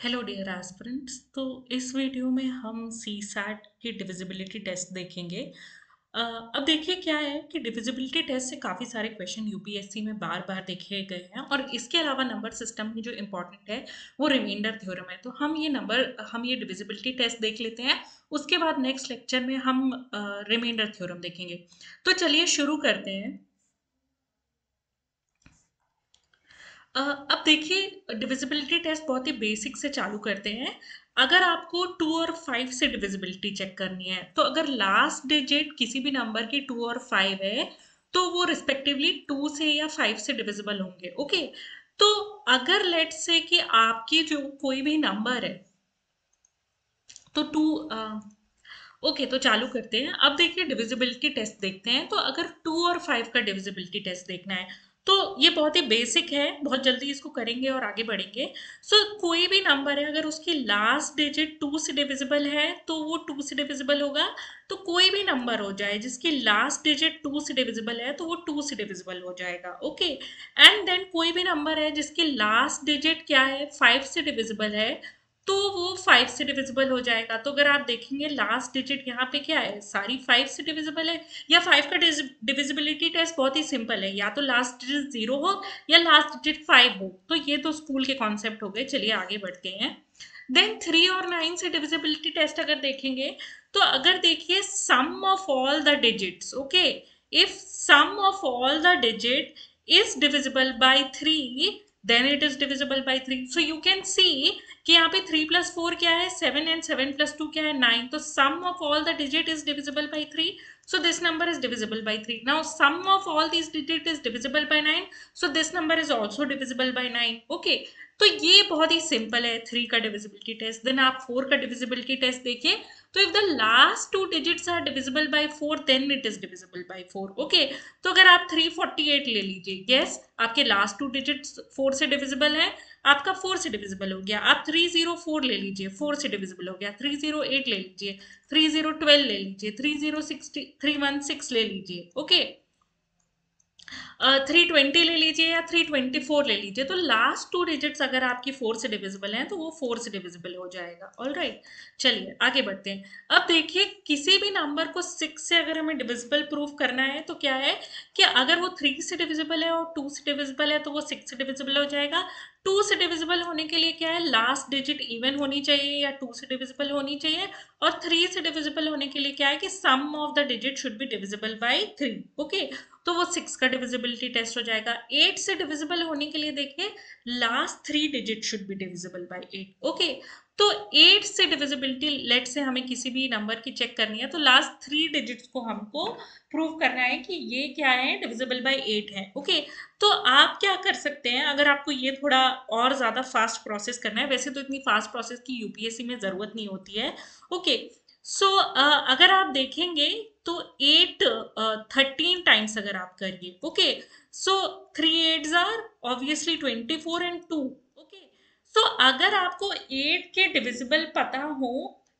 Hello dear aspirants तो इस video में हम सी सैट की डिविजिबिलिटी टेस्ट देखेंगे। अब देखिए क्या है कि डिविजिबिलिटी टेस्ट से काफ़ी सारे क्वेश्चन यूपीएससी में बार बार देखे गए हैं और इसके अलावा नंबर सिस्टम में जो इम्पोर्टेंट है, वो रिमाइंडर थ्योरम है। तो हम ये नंबर हम ये डिविजिबिलिटी टेस्ट देख लेते हैं। उसके बाद नेक्स्ट लेक्चर में हम रिमाइंडर थ्योरम देखेंगे। तो चलिए शुरू करते हैं अ, अब देखिए डिविजिबिलिटी टेस्ट बहुत ही बेसिक से चालू करते हैं। अगर आपको टू और फाइव से डिविजिबिलिटी चेक करनी है तो अगर लास्ट डिजिट किसी भी नंबर की टू और फाइव है तो वो रिस्पेक्टिवली टू से या फाइव से डिविजिबल होंगे ओके तो अगर लेट से कि आपकी जो कोई भी नंबर है तो टू ओके तो चालू करते हैं। अब देखिए डिविजिबिलिटी टेस्ट देखते हैं तो अगर टू और फाइव का डिविजिबिलिटी टेस्ट देखना है तो ये बहुत ही बेसिक है बहुत जल्दी इसको करेंगे और आगे बढ़ेंगे। सो so, कोई भी नंबर है अगर उसकी लास्ट डिजिट टू से डिविजिबल है तो वो टू से डिविजिबल होगा। तो कोई भी नंबर हो जाए जिसकी लास्ट डिजिट टू से डिविजिबल है तो वो टू से डिविजिबल हो जाएगा ओके एंड देन कोई भी नंबर है जिसकी लास्ट डिजिट क्या है फाइव से डिविजिबल है तो वो फाइव से डिविजिबल हो जाएगा। तो अगर आप देखेंगे लास्ट डिजिट यहाँ पे क्या है? सारी फाइव से डिविजिबल है? या फाइव का डिविजिबिलिटी टेस्ट बहुत ही सिंपल है। या तो लास्ट डिजिट ज़ीरो हो या लास्ट डिजिट फाइव हो। तो ये तो स्कूल के कॉन्सेप्ट हो गए। चलिए आगे बढ़ते हैं। देन थ्री और नाइन से डिविजिबिलिटी टेस्ट अगर देखेंगे तो अगर देखिए sum of all the digits okay if sum of all the digit is divisible by three then it is divisible by three so you can see कि यहाँ पे थ्री प्लस फोर क्या है? Seven and seven plus two क्या है? Nine तो sum of all the digit is divisible by three so this number is divisible by 3 now sum of all these digit is divisible by 9 so this number is also divisible by 9 okay. तो ये बहुत ही simple है three का divisibility test then आप four का divisibility test देखिए. तो if the last two digits are divisible by four then it is divisible by four okay तो अगर आप 348 ले लीजिए यस yes, आपके लास्ट टू डिजिट्स फोर से डिविजिबल है आपका फोर से डिविजिबल हो गया. आप 304 ले लीजिए फोर से डिविजिबल हो गया. 308 ले लीजिए 3012 ले लीजिए 3060 316 ले लीजिए. ओके थ्री ट्वेंटी ले लीजिए या थ्री ट्वेंटी फोर ले लीजिए। तो लास्ट टू डिजिट्स अगर आपकी फोर से डिविजिबल हैं तो वो फोर से डिविजिबल हो जाएगा। ऑल राइट चलिए, आगे बढ़ते हैं। अब देखिए, किसी भी नंबर को सिक्स से अगर हमें डिविजिबल प्रूफ करना है तो क्या है कि अगर वो थ्री से डिविजिबल है और टू से डिविजिबल है तो वो सिक्स से डिविजिबल हो जाएगा। टू से डिविजिबल होने के लिए क्या है? लास्ट डिजिट इवन होनी चाहिए या टू से डिविजिबल होनी चाहिए। और थ्री से डिविजिबल होने के लिए क्या है कि sum of the digit should be divisible by three okay तो वो सिक्स का डिविजिबिलिटी टेस्ट हो जाएगा। एट से डिविजिबल होने के लिए देखिए last three digit should be divisible by eight okay तो एट से डिविजिबिलिटी लेट से हमें किसी भी नंबर की चेक करनी है तो लास्ट थ्री डिजिट्स को हमको प्रूव करना है कि ये क्या है डिविजिबल बाय एट है ओके तो आप क्या कर सकते हैं अगर आपको ये थोड़ा और ज़्यादा फास्ट प्रोसेस करना है वैसे तो इतनी फास्ट प्रोसेस की यूपीएससी में ज़रूरत नहीं होती है ओके सो so, uh, अगर आप देखेंगे तो एट थर्टीन टाइम्स अगर आप करिए okay so three eights are obviously twenty four and two अगर आपको एट के डिविजिबल पता हो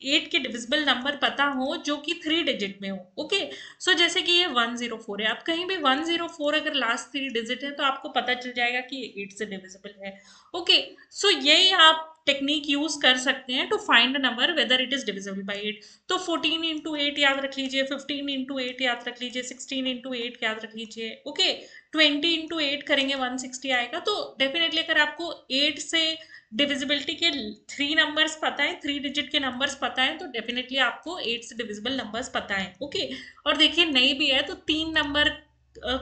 एट के डिविजिबल नंबर पता हो जो कि थ्री डिजिट में हो ओके okay? सो so, जैसे कि ये वन ज़ीरो फोर है आप कहीं भी वन ज़ीरो फोर अगर लास्ट थ्री डिजिट है तो आपको पता चल जाएगा कि ये एट से डिविजिबल है ओके okay? सो so, यही आप टेक्निक यूज़ कर सकते हैं to find number whether it is divisible by eight तो फोर्टीन इंटू एट याद रख लीजिए फिफ्टीन इंटू एट याद रख लीजिए सिक्सटीन इंटू एट याद रख लीजिए ओके ट्वेंटी इंटू एट करेंगे वन सिक्सटी आएगा तो डेफिनेटली अगर आपको एट से डिविजिबिलिटी के थ्री नंबर्स पता है थ्री डिजिट के नंबर्स पता है तो डेफिनेटली आपको एट से डिविजिबल नंबर्स पता है ओके और देखिए, नहीं भी है तो तीन नंबर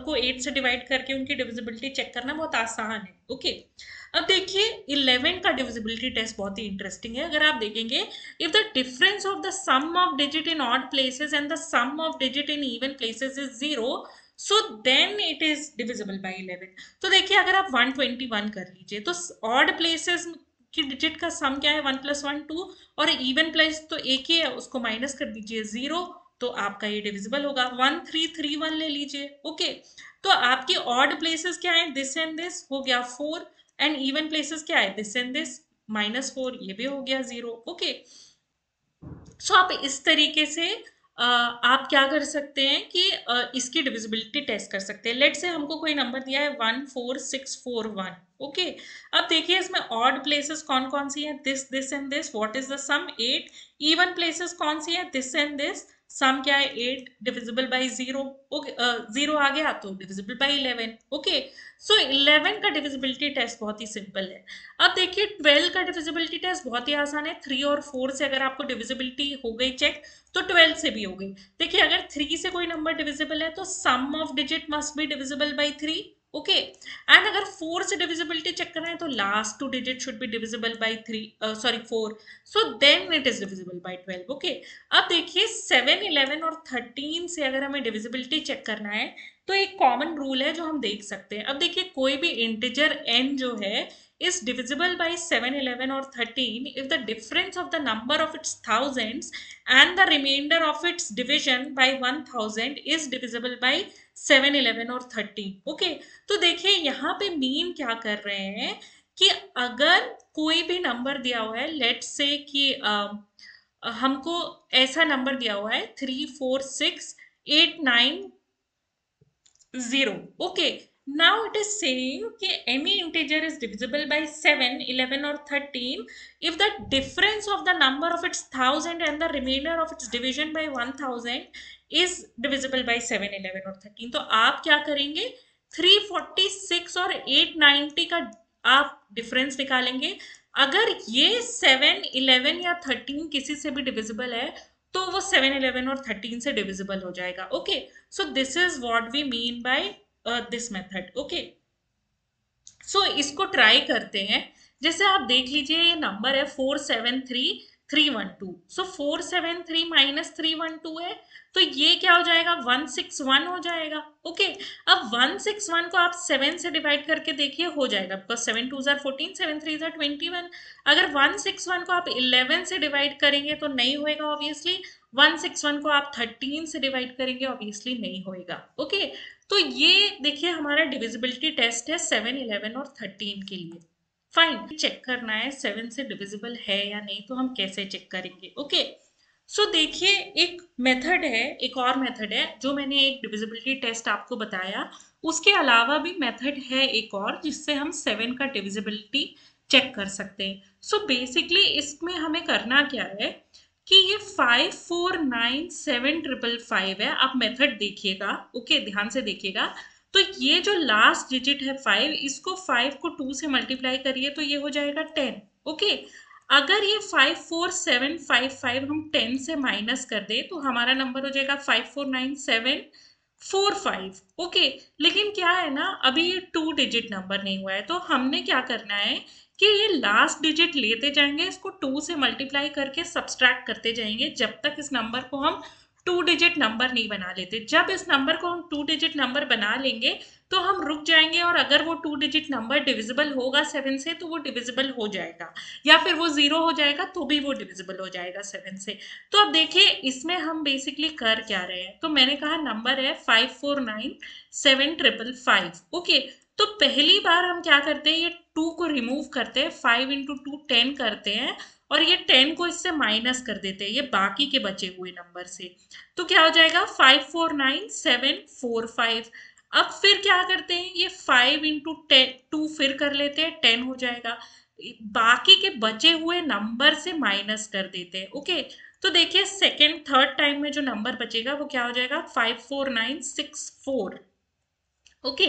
को एट से डिवाइड करके उनकी डिविजिबिलिटी चेक करना बहुत आसान है ओके अब देखिए इलेवन का डिविजिबिलिटी टेस्ट बहुत ही इंटरेस्टिंग है। अगर आप देखेंगे if the difference of the sum of digit in odd places and the sum of digit in even places is zero so then it is divisible by eleven तो देखिए, अगर आप one twenty one कर लीजिए तो odd places की digit का sum क्या है? वन प्लस वन टू और इवन प्लेस तो एक ही है, उसको माइनस कर दीजिए ज़ीरो तो आपका ये डिविजिबल होगा। वन थ्री थ्री वन ले लीजिए ओके तो आपकी ऑड प्लेसेस क्या है? दिस एंड दिस हो गया फोर एंड इवन प्लेसेस क्या है? This and this minus four ये भी हो गया ज़ीरो ओके सो आप इस तरीके से आप क्या कर सकते हैं कि इसकी डिविजिबिलिटी टेस्ट कर सकते हैं। लेट से हमको कोई नंबर दिया है one four six four one okay अब देखिए इसमें ऑड प्लेसेस कौन कौन सी हैं? This this and this what is the sum at even places कौन सी हैं? दिस एंड दिस सम क्या है? Eight divisible by zero okay zero आ गया तो divisible by eleven okay so eleven का डिविजिबिलिटी टेस्ट बहुत ही सिंपल है. अब देखिए ट्वेल्व का डिविजिबिलिटी टेस्ट बहुत ही आसान है. थ्री और फोर से अगर आपको डिविजिबिलिटी हो गई चेक तो ट्वेल्व से भी हो गई. देखिए, अगर थ्री से कोई नंबर डिविजिबल है तो sum of digit must be divisible by three okay and अगर फोर से डिविजिबिलिटी चेक करना है तो last two digit should be divisible by three sorry four so then it is divisible by twelve okay अब देखिए seven eleven और thirteen से अगर हमें डिविजिबिलिटी चेक करना है तो एक कॉमन रूल है जो हम देख सकते हैं। अब देखिए कोई भी इंटीजर एन जो है is divisible by 7, 11 or 13 if the difference of the number of its thousands and the remainder of its division by 1000 is divisible by seven eleven और थर्टीन ओके तो देखिए यहाँ पे मीन क्या कर रहे हैं कि अगर कोई भी नंबर दिया हुआ है लेट से कि uh, हमको ऐसा नंबर दिया हुआ है three four six eight nine zero okay now it is same कि any integer is divisible by seven eleven और thirteen if the difference of the number of its thousand and the remainder of its division by one thousand is divisible by 7, 11 or 13. तो आप क्या करेंगे? 346 और 890 का आप difference निकालेंगे। अगर ये 7, 11 या 13 किसी से भी डिविजिबल है तो वो 7, 11 और 13 से डिविजिबल हो जाएगा। Okay so this is what we mean by this method okay so इसको ट्राई करते हैं। जैसे आप देख लीजिए ये नंबर है four seven three three one two so four seven three minus three one two है तो ये क्या हो जाएगा? वन सिक्स वन हो जाएगा। Okay okay? अब वन सिक्स वन को आप सेवन से डिवाइड करके देखिए, हो जाएगा। बिकॉज़ सेवन टू जार फोर्टीन सेवन थ्री जार ट्वेंटी वन अगर वन सिक्स वन को आप इलेवन से डिवाइड करेंगे तो नहीं होएगा ऑब्वियसली वन सिक्स वन को आप थर्टीन से डिवाइड करेंगे ऑब्वियसली नहीं होएगा। Okay okay? तो ये देखिए, हमारा डिविजिबिलिटी टेस्ट है सेवन इलेवन और थर्टीन के लिए। फाइन चेक करना है सेवन से डिविजिबल है या नहीं तो हम कैसे चेक करेंगे? ओके सो देखिए, एक मेथड है, एक और मेथड है, जो मैंने एक डिविजिबिलिटी टेस्ट आपको बताया, उसके अलावा भी मेथड है एक और, जिससे हम सेवन का डिविजिबिलिटी चेक कर सकते हैं। सो बेसिकली इसमें हमें करना क्या है कि ये five four nine seven triple five है, आप मेथड देखिएगा ओके ध्यान से देखिएगा। तो ये जो लास्ट डिजिट है फाइव इसको फाइव को टू से मल्टीप्लाई करिए तो ये हो जाएगा टेन ओके अगर ये five four seven five five हम टेन से माइनस कर दे तो हमारा नंबर हो जाएगा five four nine seven four five okay लेकिन क्या है ना, अभी ये टू डिजिट नंबर नहीं हुआ है तो हमने क्या करना है कि ये लास्ट डिजिट लेते जाएँगे, इसको टू से मल्टीप्लाई करके सब्सट्रैक्ट करते जाएँगे जब तक इस नंबर को हम टू डिजिट नंबर नहीं बना लेते। जब इस नंबर को हम टू डिजिट नंबर बना लेंगे तो हम रुक जाएँगे और अगर वो टू डिजिट नंबर डिविजिबल होगा सेवन से तो वो डिविजिबल हो जाएगा। या फिर वो ज़ीरो हो जाएगा तो भी वो डिविजिबल हो जाएगा सेवन से। तो अब देखिए, इसमें हम बेसिकली कर क्या रहे हैं? तो मैंने कहा नंबर है five four nine seven triple five okay तो पहली बार हम क्या करते हैं? ये टू को रिमूव करते हैं फाइव इंटू टू टेन करते हैं। और ये टेन को इससे माइनस कर देते हैं, ये बाकी के बचे हुए नंबर से। तो क्या हो जाएगा? Five four nine seven four five अब फिर क्या करते हैं? ये फाइव इंटू टेन टू फिर कर लेते हैं टेन हो जाएगा। बाकी के बचे हुए नंबर से माइनस कर देते हैं ओके तो देखिए सेकेंड थर्ड टाइम में जो नंबर बचेगा, वो क्या हो जाएगा? Five four nine six four okay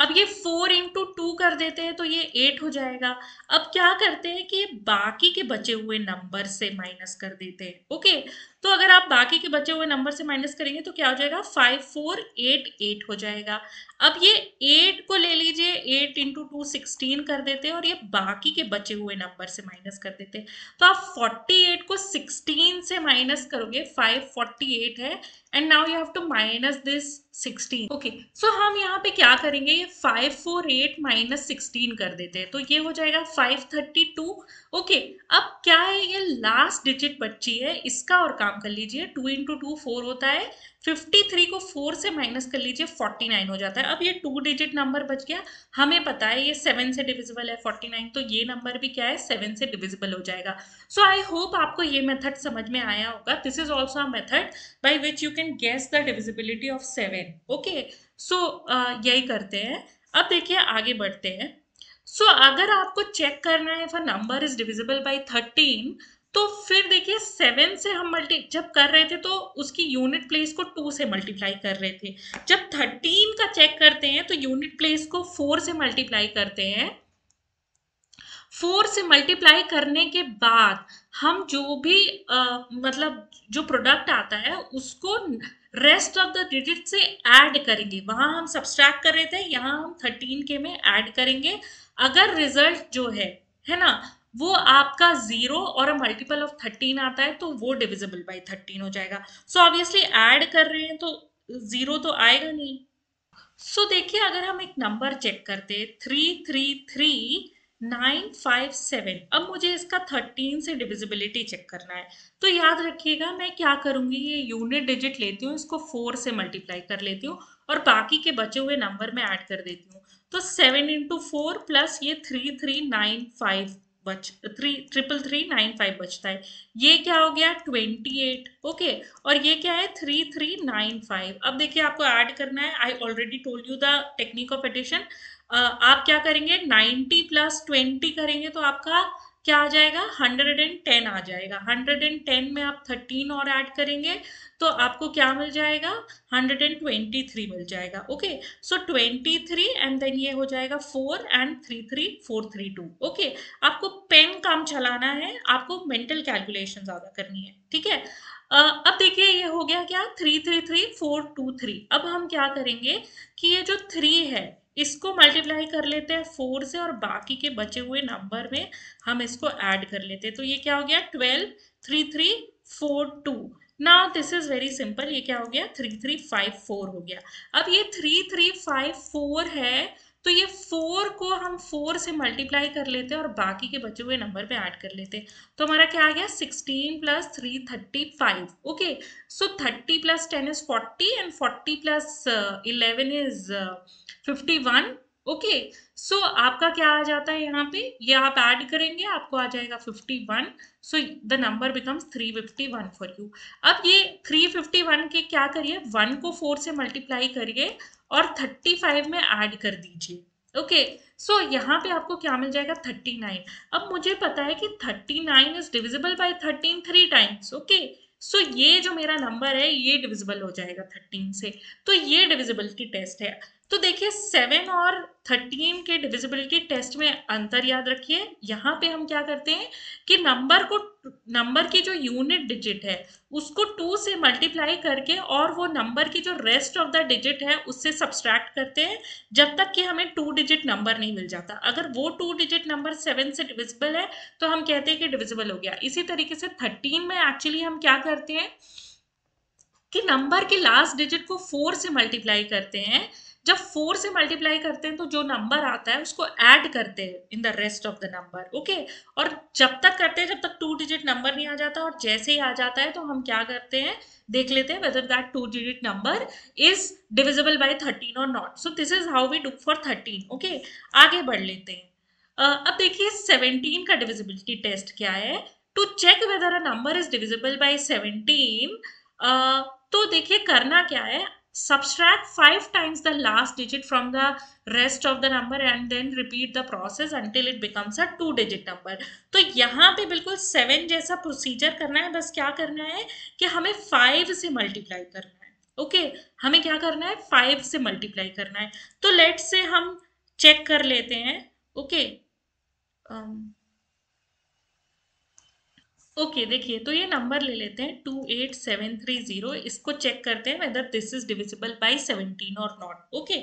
अब ये फोर इंटू टू कर देते हैं तो ये एट हो जाएगा। अब क्या करते हैं कि ये बाकी के बचे हुए नंबर से माइनस कर देते हैं ओके तो अगर आप बाकी के बचे हुए नंबर से माइनस करेंगे तो क्या हो जाएगा? फाइव फोर एट एट हो जाएगा। अब ये एट को ले लीजिए एट इंटू टू सिक्सटीन कर देते हैं और ये बाकी के बचे हुए नंबर से माइनस कर देते हैं। तो आप फोर्टी एट को सिक्सटीन से माइनस करोगे फाइव फोर्टी एट है and now you have to minus this sixteen okay so हम यहाँ पे क्या करेंगे? ये five four eight minus sixteen कर देते हैं। तो ये हो जाएगा फाइव थर्टी टू ओके अब क्या है ये लास्ट डिजिट बच्ची है? इसका और काम कर लीजिए। टू इंटू टू फोर होता है। फिफ्टी थ्री को फोर से माइनस कर लीजिए फोर्टी नाइन हो जाता है। अब ये टू डिजिट नंबर बच गया। हमें पता है ये सेवन से डिविजिबल है फोर्टी नाइन तो ये नंबर भी क्या है? सेवन से डिविजिबल हो जाएगा। सो आई होप आपको ये मेथड समझ में आया होगा। This is also a method by which you can guess the divisibility of seven okay so so, यही करते हैं। अब देखिए आगे बढ़ते हैं। सो so, अगर आपको चेक करना है for number is divisible by thirteen तो फिर देखिए सेवन से हम मल्टी जब कर रहे थे तो उसकी यूनिट प्लेस को टू से मल्टीप्लाई कर रहे थे। जब थर्टीन का चेक करते हैं तो यूनिट प्लेस को फोर से मल्टीप्लाई करते हैं। फोर से मल्टीप्लाई करने के बाद हम जो भी आ, मतलब जो प्रोडक्ट आता है उसको रेस्ट ऑफ़ द डिजिट से ऐड करेंगे। वहाँ हम सब्सट्रैक्ट कर रहे थे यहाँ हम थर्टीन के में ऐड करेंगे। अगर रिज़ल्ट जो है है ना वो आपका ज़ीरो और मल्टीपल ऑफ़ थर्टीन आता है तो वो डिविजिबल बाई थर्टीन हो जाएगा। सो ऑब्वियसली ऐड कर रहे हैं तो ज़ीरो तो आएगा नहीं। सो so, देखिए अगर हम एक नंबर चेक करते three three three nine five seven. अब मुझे इसका थर्टीन से डिविजिबिलिटी चेक करना है। तो याद रखिएगा, मैं क्या करूँगी, ये यूनिट डिजिट लेती हूँ, इसको फोर से मल्टीप्लाई कर लेती हूँ और बाकी के बचे हुए नंबर में ऐड कर देती हूँ। तो सेवन इंटू फोर प्लस ये थ्री थ्री नाइन फाइव बच three triple three nine five बचता है। ये क्या हो गया ट्वेंटी एट ओके और ये क्या है थ्री थ्री नाइन फाइव अब देखिए, आपको ऐड करना है। I already told you the technique of addition आप क्या करेंगे? 90 प्लस 20 करेंगे तो आपका क्या आ जाएगा? 110 आ जाएगा। 110 में आप 13 और ऐड करेंगे तो आपको क्या मिल जाएगा? 123 मिल जाएगा। ओके? सो 23 एंड देन ये हो जाएगा 4 एंड 33432 ओके? आपको पेन काम चलाना है। आपको मेंटल कैलकुलेशन ज़्यादा करनी है। ठीक है? अब देखिए ये हो गया क्या? Three three three, four two three. अब हम क्या करेंगे कि ये जो थ्री है इसको मल्टीप्लाई कर लेते हैं फोर से और बाकी के बचे हुए नंबर में हम इसको ऐड कर लेते हैं। तो ये क्या हो गया? Twelve three three four two now this is very simple ये क्या हो गया? थ्री थ्री फाइव फोर हो गया। अब ये थ्री थ्री फाइव फोर है तो ये फोर को हम फोर से मल्टीप्लाई कर लेते हैं और बाकी के बचे हुए नंबर पे ऐड कर लेते हैं। तो हमारा क्या आ गया? Sixteen plus three thirty five okay so thirty plus ten is forty and forty plus eleven is fifty one okay so आपका क्या आ जाता है यहाँ पे? ये आप ऐड करेंगे, आपको आ जाएगा fifty one so the number becomes three fifty one for you अब ये थ्री फिफ्टी वन के क्या करिए? वन को फोर से मल्टीप्लाई करिए और थर्टी फाइव में ऐड कर दीजिए। ओके सो यहाँ पे आपको क्या मिल जाएगा? थर्टी नाइन अब मुझे पता है कि thirty nine is divisible by thirteen three times okay so ये जो मेरा नंबर है, ये डिविजिबल हो जाएगा थर्टीन से। तो ये डिविजिबिलिटी टेस्ट है। तो देखिए सेवन और थर्टीन के डिविजिबिलिटी टेस्ट में अंतर याद रखिए। यहाँ पे हम क्या करते हैं कि नंबर को नंबर की जो यूनिट डिजिट है, उसको टू से मल्टीप्लाई करके और वो नंबर की जो रेस्ट ऑफ़ द डिजिट है, उससे सब्सट्रैक्ट करते हैं, जब तक कि हमें टू डिजिट नंबर नहीं मिल जाता। अगर वो टू डिजिट नंबर सेवन से डिविजिबल है तो हम कहते हैं कि डिविजिबल हो गया। इसी तरीके से थर्टीन में एक्चुअली हम क्या करते हैं कि नंबर के लास्ट डिजिट को फोर से मल्टीप्लाई करते हैं जब फोर से मल्टीप्लाई करते हैं तो जो नंबर आता है उसको ऐड करते हैं in the rest of the number okay? और जब तक करते हैं जब तक टू डिजिट नंबर नहीं आ जाता और जैसे ही आ जाता है तो हम क्या करते हैं देख लेते हैं whether that two digit number is divisible by thirteen और not so this is how we do for thirteen okay? आगे बढ़ लेते हैं। uh, अब देखिए सेवनटीन का डिविजिबिलिटी टेस्ट क्या है? To check whether a number is divisible by seventeen तो देखिए करना क्या है? Subtract 5 times the last digit from the rest of the number and then repeat the process until it becomes a two digit number तो यहाँ पे बिल्कुल seven जैसा प्रोसीजर करना है बस क्या करना है कि हमें फाइव से मल्टीप्लाई करना है ओके okay, हमें क्या करना है फाइव मल्टीप्लाई करना है तो लेट से हम चेक कर लेते हैं okay okay, um, okay okay, देखिए तो ये नंबर ले लेते हैं two eight seven three zero इसको चेक करते हैं whether this is divisible by seventeen और नॉट ओके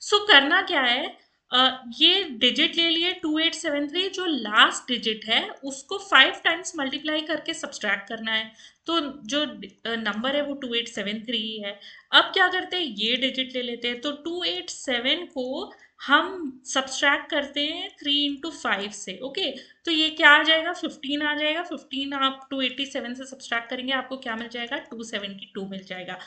सो करना क्या है? uh, ये डिजिट ले लिए टू एट सेवन थ्री जो लास्ट डिजिट है उसको फाइव टाइम्स मल्टीप्लाई करके सब्सट्रैक्ट करना है. तो जो नंबर है वो टू एट सेवन थ्री है. अब क्या करते हैं? ये डिजिट ले लेते हैं. तो टू एट सेवन को हम सब्सट्रैक्ट करते हैं थ्री इंटू फाइव से ओके तो ये क्या आ जाएगा? फिफ्टीन आ जाएगा। फिफ्टीन आप टू एट्टी सेवन से सब्सट्रैक्ट करेंगे, आपको क्या मिल जाएगा? टू सेवेंटी टू मिल जाएगा।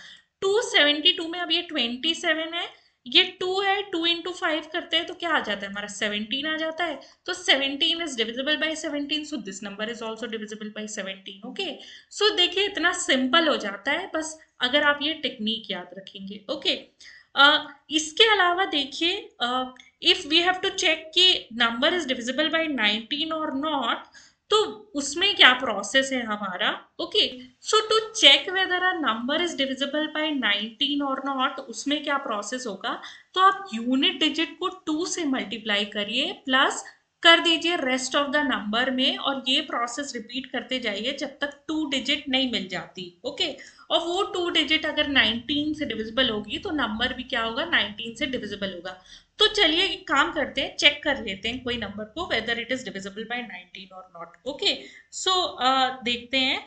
टू सेवेंटी टू में अब ये ट्वेंटी सेवन है, ये टू है टू इंटू फाइव करते हैं तो क्या आ जाता है? हमारा सेवनटीन आ जाता है। तो seventeen is divisible by seventeen so this number is also divisible by seventeen okay so देखिए, इतना सिंपल हो जाता है। बस अगर आप ये टेक्निक याद रखेंगे ओके okay? इसके अलावा देखिए if we have to check कि नंबर इज़ डिविजिबल बाय 19 और नॉट तो उसमें क्या प्रोसेस है हमारा? Okay so to check whether a number is divisible by 19 और नॉट उसमें क्या प्रोसेस होगा? तो आप यूनिट डिजिट को टू से मल्टीप्लाई करिए प्लस कर दीजिए रेस्ट ऑफ़ द नंबर में और ये प्रोसेस रिपीट करते जाइए जब तक टू डिजिट नहीं मिल जाती ओके और वो टू डिजिट अगर 19 से डिविजिबल होगी तो नंबर भी क्या होगा? 19 से डिविजिबल होगा। तो चलिए एक काम करते हैं चेक कर लेते हैं कोई नंबर को whether it is divisible by 19 और नॉट ओके सो देखते हैं।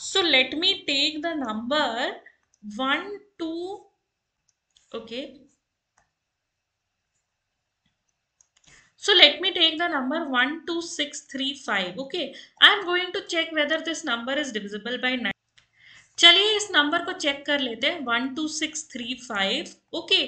So let me take the number one two okay So, let me take the number 12635. Okay. I am going to check whether this number is divisible by 9. चलिए इस number को check कर लेते हैं one two six three five okay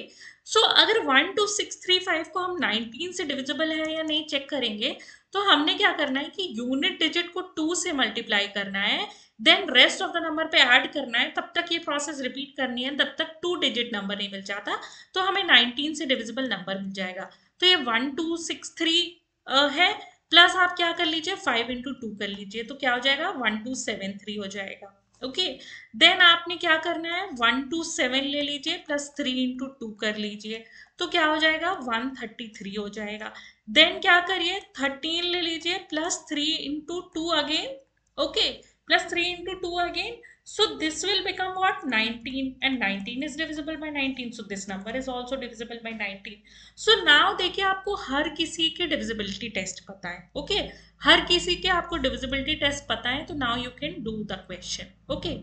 so अगर one two six three five को हम nineteen से डिविजिबल है या नहीं चेक करेंगे तो हमने क्या करना है कि यूनिट डिजिट को टू से मल्टीप्लाई करना है then rest of the number पे ऐड करना है, तब तक ये प्रोसेस रिपीट करनी है, तब तक टू डिजिट नंबर नहीं मिल जाता तो हमें नाइनटीन से डिविजिबल नंबर मिल जाएगा तो ये वन, टू, सिक्स, थ्री है, प्लस आप क्या कर लीजिए, फाइव इंटू टू कर लीजिए तो क्या हो जाएगा, वन, टू, सेवन, थ्री हो जाएगा, ओके? देन आपने क्या करना है, वन, टू, सेवन ले लीजिए, प्लस थ्री इंटू टू कर लीजिए तो क्या हो जाएगा, वन, थर्टी थ्री हो जाएगा। देन क्या करिए, थर्टीन ले लीजिए, plus three into two again, okay? Plus three into two again So this will become what 19 and 19 is divisible by 19. So this number is also divisible by 19. So now देखिए आपको हर किसी के divisibility test पता है okay? हर किसी के आपको divisibility test पता है तो now you can do the question okay?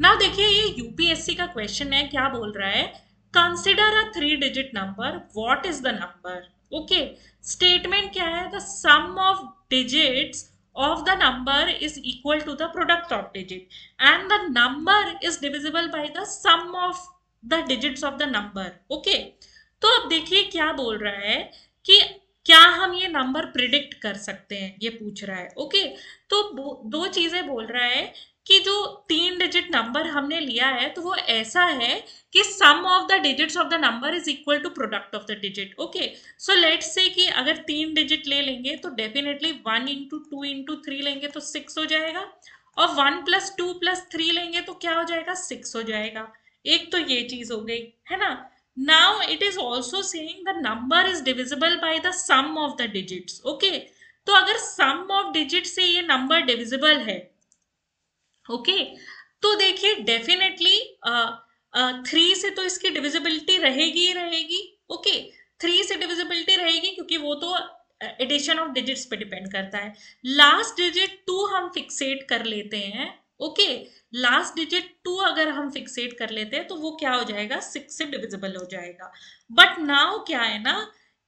now देखिए ये UPSC का question है क्या बोल रहा है consider a three digit number what is the number okay? statement क्या है the sum of digits of the number is equal to the product of digit and the number is divisible by the sum of the digits of the number okay तो अब देखिए क्या बोल रहा है कि क्या हम ये नंबर प्रिडिक्ट कर सकते हैं ये पूछ रहा है ओके? तो दो चीज़ें बोल रहा है कि जो तीन डिजिट नंबर हमने लिया है तो वो ऐसा है कि sum of the digits of the number is equal to product of the digit okay so let's say कि अगर तीन डिजिट ले लेंगे तो definitely one into two into three लेंगे तो सिक्स हो जाएगा। और one plus two plus three लेंगे तो क्या हो जाएगा? सिक्स हो जाएगा। एक तो ये चीज़ हो गई, है ना? Now it is also saying the number is divisible by the sum of the digits okay तो अगर सम ऑफ़ डिजिट से ये नंबर डिविजिबल है ओके? तो देखिए डेफिनेटली थ्री से तो इसकी डिविजिबिलिटी रहेगी ही रहेगी ओके थ्री से डिविजिबिलिटी रहेगी क्योंकि वो तो एडिशन ऑफ़ डिजिट्स पे डिपेंड करता है। लास्ट डिजिट टू हम फिक्सेट कर लेते हैं ओके लास्ट डिजिट टू अगर हम फिक्सेट कर लेते हैं तो वो क्या हो जाएगा? सिक्स से डिविजिबल हो जाएगा। बट नाउ क्या है ना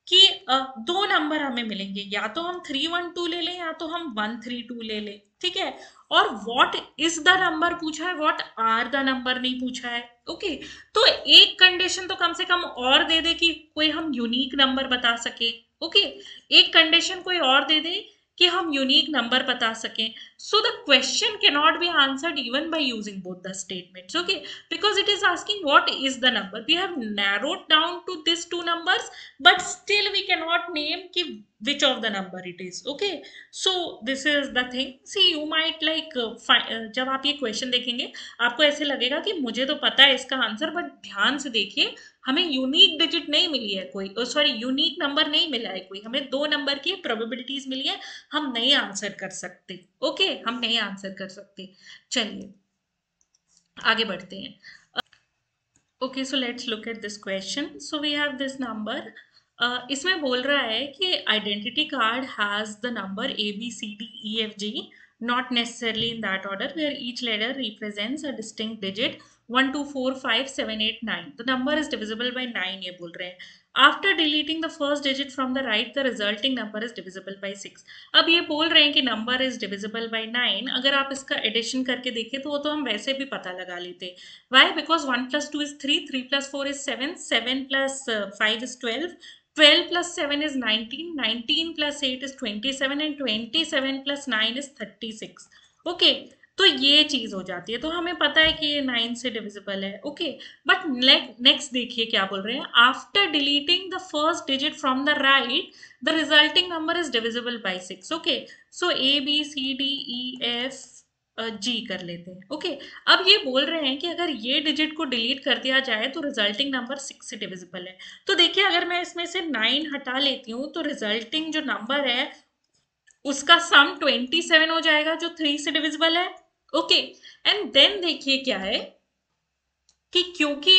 कि दो नंबर हमें मिलेंगे। या तो हम थ्री वन टू ले लें, या तो हम वन थ्री टू ले लें। ठीक है? और व्हाट इज़ द नंबर पूछा है? व्हाट आर द नंबर नहीं पूछा है? ओके okay, तो एक कंडीशन तो कम से कम और दे दे कि कोई हम यूनिक नंबर बता सके ओके okay, एक कंडीशन कोई और दे दे कि हम यूनिक नंबर बता सकें। So the question can not be answered even by using both the statements okay because it is asking what is the number we have narrowed down to this two numbers but still we can not name कि which of the number it is okay? So this is the thing. See you might like uh, uh, जब आप ये question देखेंगे आपको ऐसे लगेगा कि मुझे तो पता है इसका आंसर बट ध्यान से देखिए हमें यूनिक डिजिट नहीं मिली है कोई सॉरी यूनिक नंबर नहीं मिला है कोई। हमें दो नंबर की प्रोबेबिलिटीज मिली है हम नहीं आंसर कर सकते ओके okay? हम नहीं आंसर कर सकते। चलिए आगे बढ़ते हैं। Okay so let's look at this question so we have this number इसमें बोल रहा है कि identity card has the number A B C D E F G not necessarily in that order, where each letter represents a distinct digit. One two four five seven eight nine the number is divisible by nine ये बोल रहे हैं. After deleting the first digit from the right the resulting number is divisible by six अब ये बोल रहे हैं कि number is divisible by nine अगर आप इसका एडिशन करके देखें तो वो तो हम वैसे भी पता लगा लेते why because one plus two is three three plus four is seven seven plus five is twelve 12 plus 7 is 19 19 plus 8 is 27 and 27 plus 9 is 36 okay okay, तो ये चीज़ हो जाती है। तो हमें पता है कि ये नाइन से डिविजिबल है। ओके बट नेक्स्ट देखिए क्या बोल रहे हैं। After deleting the first digit from the right the resulting number is divisible by six okay so A B C D E F G कर लेते हैं। ओके, अब ये बोल रहे हैं कि अगर ये डिजिट को डिलीट कर दिया जाए तो रिजल्टिंग नंबर सिक्स से डिविजिबल है। तो देखिए, अगर मैं इसमें से नाइन हटा लेती हूँ तो रिजल्टिंग जो नंबर है, उसका सम ट्वेंटी सेवन हो जाएगा जो थ्री से डिविजिबल है। ओके एंड देन देखिए क्या है कि क्योंकि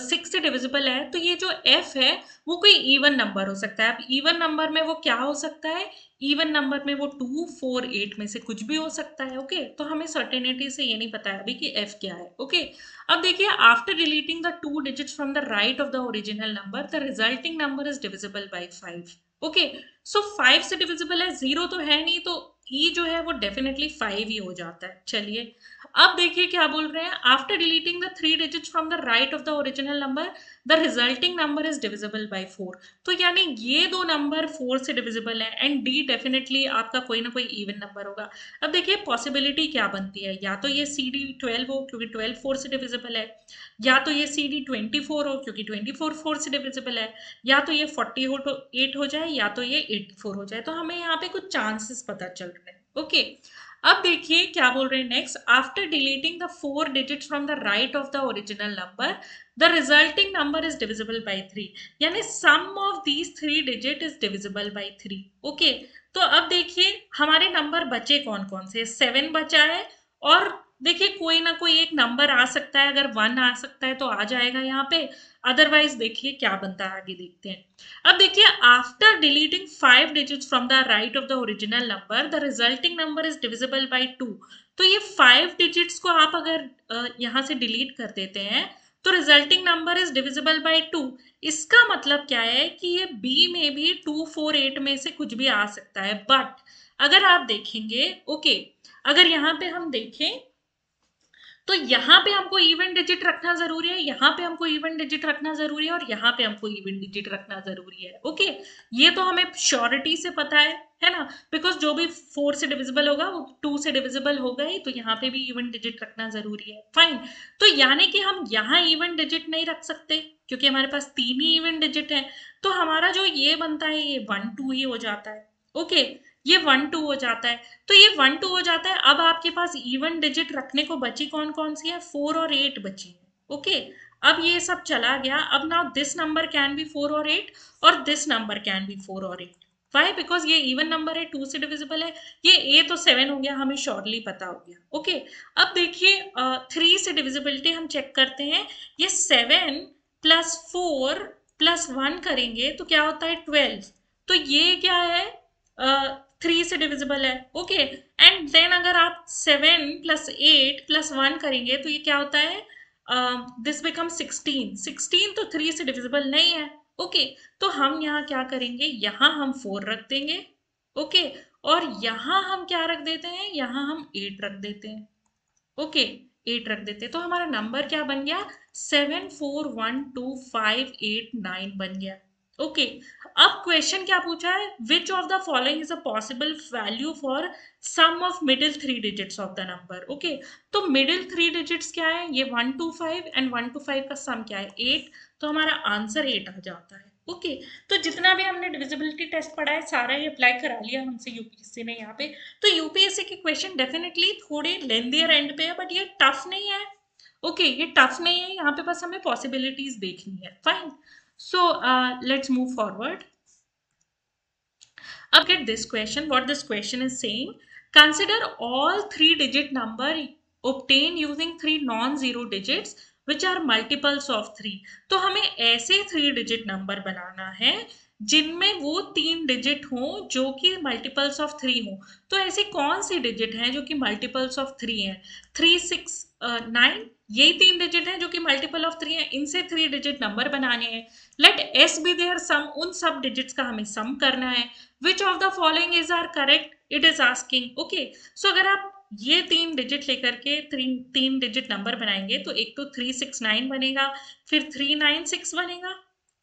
सिक्स से डिविजिबल है तो ये जो एफ़ है, वो कोई इवन नंबर हो सकता है। अब इवन नंबर में वो क्या हो सकता है? इवन नंबर में वो टू फोर एट में से कुछ भी हो सकता है ओके okay? तो हमें सर्टेनिटी से ये नहीं पता है अभी कि एफ़ क्या है ओके okay? अब देखिए after deleting the two digits from the right of the original number the resulting number is divisible by five okay so five से डिविजिबल है ज़ीरो तो है नहीं तो ई e जो है वो डेफिनेटली फाइव ही हो जाता है, चलिए अब देखिए क्या बोल रहे हैं after deleting the three digit from the right of the original number the resulting number is divisible by four तो यानी ये दो नंबर फोर से डिविजिबल है एंड डी डेफिनेटली आपका कोई ना कोई इवन नंबर होगा। अब देखिए पॉसिबिलिटी क्या बनती है? या तो ये सी डी ट्वेल्व हो, क्योंकि ट्वेल्व फोर से डिविजिबल है, या तो ये सी डी ट्वेंटी फोर हो, क्योंकि ट्वेंटी फोर फोर से डिविजिबल है, या तो ये फोर्टी हो तो एट हो जाए, या तो ये एट्टी फोर हो जाए। तो हमें यहाँ पे कुछ चांसेस पता चल रहे हैं ओके okay. अब देखिए क्या बोल रहे हैं next after deleting the four digit from the right of the original number the resulting number is divisible by three यानी sum of these three digit is divisible by three okay तो अब देखिए, हमारे नंबर बचे कौन कौन से? Seven बचा है और देखिए कोई ना कोई एक नंबर आ सकता है अगर वन आ सकता है तो आ जाएगा यहाँ पे। अदरवाइज़ देखिए क्या बनता है आगे देखते हैं। अब देखिए after deleting five digit from the right of the original number the resulting number is divisible by two तो ये फाइव डिजिट्स को आप अगर यहाँ से डिलीट कर देते हैं तो resulting number is divisible by two इसका मतलब क्या है कि ये बी में भी टू फोर एट में से कुछ भी आ सकता है। बट अगर आप देखेंगे ओके okay, अगर यहाँ पे हम देखें तो यहाँ पे हमको इवन डिजिट रखना ज़रूरी है, यहाँ पे हमको इवन डिजिट रखना ज़रूरी है और यहाँ पे हमको इवन डिजिट रखना ज़रूरी है ओके ये तो हमें श्योरिटी से पता है है ना? बिकॉज़ जो भी फोर से डिविजिबल होगा, वो टू से डिविजिबल होगा ही तो यहाँ पे भी इवन डिजिट रखना ज़रूरी है फाइन तो यानी कि हम यहाँ इवन डिजिट नहीं रख सकते, क्योंकि हमारे पास तीन ही इवन डिजिट है तो हमारा जो ये बनता है, ये वन टू ही हो जाता है ओके ये वन टू हो जाता है। तो ये वन टू हो जाता है। अब आपके पास इवन डिजिट रखने को बची कौन कौन सी है? फोर और एट बची है। ओके अब ये सब चला गया। अब now this number can be four or eight or this number can be four or eight why because ये इवन नंबर है टू से डिविजिबल है। ये ए तो सेवन हो गया हमें शॉर्टली पता हो गया। ओके okay, अब देखिए थ्री से डिविजिबिलिटी हम चेक करते हैं। ये seven plus four plus one करेंगे तो क्या होता है? ट्वेल्व तो ये क्या है? थ्री से डिविजिबल है ओके एंड देन अगर आप seven plus eight plus one करेंगे तो ये क्या होता है? दिस बिकम सिक्सटीन सिक्सटीन तो थ्री से डिविजिबल नहीं है ओके okay, तो हम यहाँ क्या करेंगे? यहाँ हम फोर रख देंगे ओके okay, और यहाँ हम क्या रख देते हैं? यहाँ हम एट रख देते हैं ओके okay, एट रख देते हैं। तो हमारा नंबर क्या बन गया? Seven four one two five eight nine बन गया। ओके. अब क्वेश्चन क्या पूछा है? Which of the following is a possible value for sum of middle three digits of the number okay तो मिडिल थ्री डिजिट्स क्या है? ये one two five and one two five का सम क्या है? एट तो हमारा आंसर एट आ जाता है। Okay okay. तो जितना भी हमने डिविजिबिलिटी टेस्ट पढ़ा है सारा ही अप्लाई करा लिया हमसे यूपीएससी ने यहाँ पे। तो यूपीएससी के क्वेश्चन डेफिनेटली थोड़े लेंदियर एंड पे है बट ये टफ नहीं है। ओके okay, ये टफ नहीं है यहाँ पे बस हमें पॉसिबिलिटीज देखनी है। Fine So uh, let's move forward. Up get this question. What this question is saying. Consider all three digit number obtained using three non-zero digits which are multiples of three. तो हमें ऐसे three digit number बनाना है जिनमें वो तीन digit हो जो कि मल्टीपल्स ऑफ़ थ्री हो तो ऐसी कौन सी डिजिट हैं जो कि मल्टीपल्स ऑफ़ थ्री हैं थ्री सिक्स नाइन यही तीन डिजिट हैं जो कि मल्टीपल ऑफ़ थ्री हैं इनसे थ्री डिजिट नंबर बनाने हैं let S be there sum उन सब डिजिट्स का हमें सम करना है। Which of the following is are correct it is asking okay so अगर आप ये तीन डिजिट लेकर के तीन तीन डिजिट नंबर बनाएँगे तो एक तो थ्री सिक्स नाइन बनेगा, फिर थ्री नाइन सिक्स बनेगा।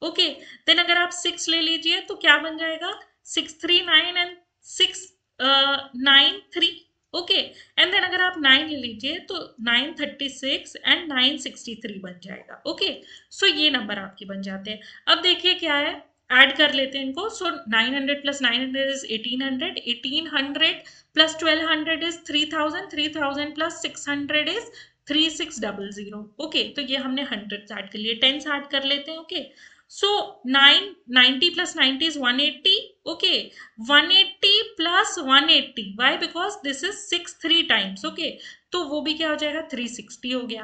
ओके देन अगर आप सिक्स ले लीजिए तो क्या बन जाएगा? Six three nine and six nine three okay and then अगर आप नाइन ले लीजिए तो nine thirty six and nine sixty three बन जाएगा। ओके सो ये नंबर आपके बन जाते हैं। अब देखिए क्या है ऐड कर लेते हैं इनको। So nine hundred plus nine hundred is eighteen hundred eighteen hundred plus twelve hundred is three thousand three thousand plus six hundred is three six double zero okay तो ये हमने हंड्रेड ऐड कर लिए। Tense add कर लेते हैं, okay. okay? So 9, 90 plus 90 is 180. Okay. 180 plus 180. Why? Because this is 6 3 times. Okay. तो वो भी क्या हो जाएगा 360 हो गया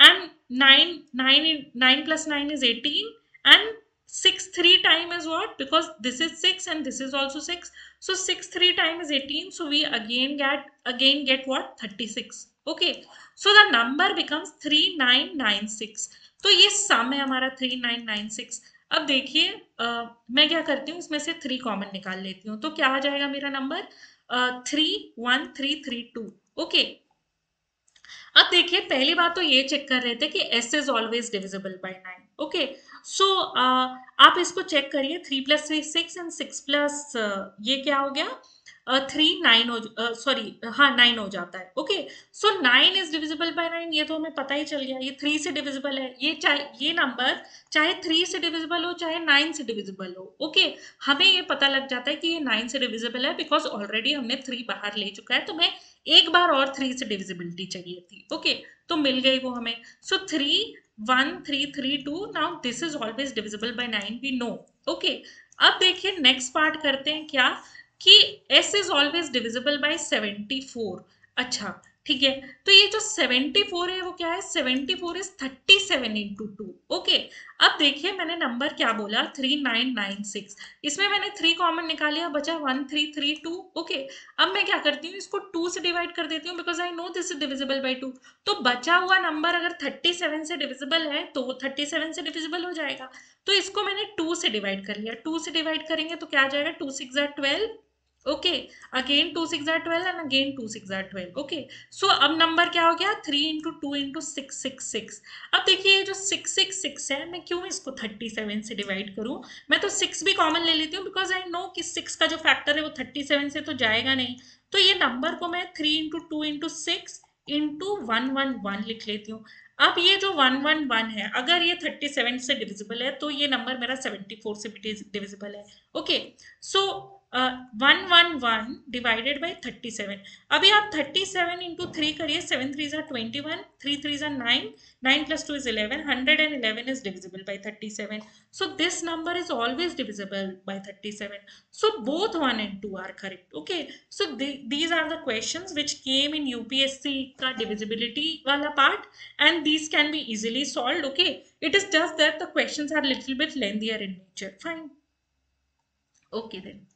and 9 9 9 plus 9 is 18 and 6 3 time is what because this is 6 and this is also 6 so 6 3 time is 18 so we again get again get what 36 okay so the number becomes 3996 तो ये सम है हमारा थ्री नाइन नाइन सिक्स अब देखिए मैं क्या करती हूँ, इसमें से थ्री कॉमन निकाल लेती हूँ। तो क्या आ जाएगा मेरा number three one three three two okay? अब देखिए, पहली बात तो ये चेक कर रहे थे कि S is always divisible by nine okay? So आप इसको चेक करिए three plus three six and six plus ये क्या हो गया? थ्री नाइन हो सॉरी हाँ नाइन हो जाता है okay so nine is divisible by nine ये तो हमें पता ही चल गया, ये थ्री से डिविजिबल है, ये चाहे, ये नंबर चाहे थ्री से डिविजिबल हो, चाहे नाइन से डिविजिबल हो ओके okay? हमें ये पता लग जाता है कि ये नाइन से डिविजिबल है बिकॉज़ ऑलरेडी हमने थ्री बाहर ले चुका है तो मैं एक बार और थ्री से डिविजिबिलिटी चाहिए थी ओके okay? तो मिल गई वो हमें so three one three three two now this is always divisible by nine we know okay अब देखिए नेक्स्ट पार्ट करते हैं क्या कि s is always divisible by 74 अच्छा ठीक है? तो ये जो 74 है, वो क्या है? 74 four is thirty seven into two okay अब देखिए मैंने नंबर क्या बोला? 3996 इसमें मैंने थ्री कॉमन निकालिया बचा 1332 ओके अब मैं क्या करती हूँ? इसको टू से डिवाइड कर देती हूँ because I know this is divisible by two तो बचा हुआ नंबर अगर 37 से डिविजिबल है तो वो 37 से डिविजिबल हो जाएगा. तो इसको मैंने टू से डिवाइड कर लिया. टू से डिवाइड करेंगे तो क्या आ जाएगा? Two six twelve okay again two six are twelve and again two six are twelve okay so अब नंबर क्या हो गया? Three into two into six six six अब देखिए ये जो सिक्स सिक्स सिक्स है, मैं क्यों इसको थर्टी सेवन से डिवाइड करूँ? मैं तो सिक्स भी कॉमन ले लेती हूँ बिकॉज़ आई नो कि सिक्स का जो फैक्टर है वो थर्टी सेवन से तो जाएगा नहीं। तो ये नंबर को मैं three into two into six into one one one लिख लेती हूँ। अब ये जो वन वन वन है, अगर ये थर्टी सेवन से डिविजिबल है तो ये नंबर मेरा सेवेंटी फोर से भी डिविजिबल है। Okay so one one one divided by thirty seven अभी आप थर्टी सेवन इंटू थ्री करिए सेवन थ्री ज़ा ट्वेंटी वन थ्री थ्री ज़ा nine nine plus two is eleven hundred and eleven is divisible by thirty seven so this number is always divisible by thirty seven so both one and two are correct okay so these are the question which came in UPSC का divisibility वाला part and these can be easily solve okay it is just that the question are little bit lengthier in nature fine okay then.